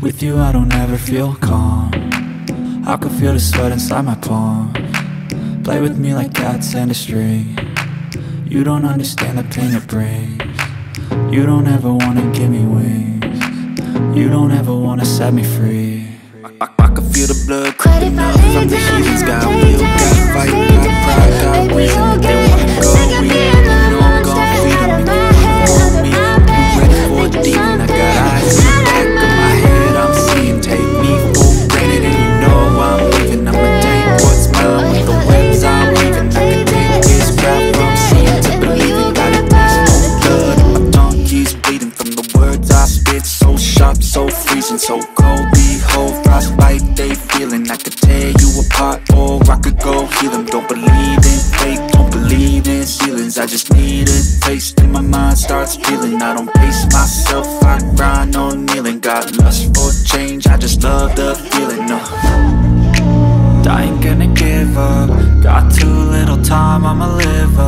with you I don't ever feel calm. I can feel the sweat inside my palm. Play with me like cats and a string. You don't understand the pain it brings. You don't ever wanna give me wings. You don't ever wanna set me free. I, I, I can feel the blood But creeping up. from the down heathens Got play will, dead got and fight, So cold, behold, frostbite they feeling. I could tear you apart, or I could go heal 'em. Don't believe in fate, don't believe in ceilings I just need a taste and my mind starts feeling. I don't pace myself, I grind on kneeling. Got lust for change, I just love the feeling uh. I ain't gonna give up. Got too little time, I'ma live up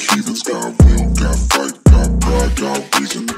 the heathens Got will, got fight, got pride, got reason